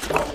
Oh.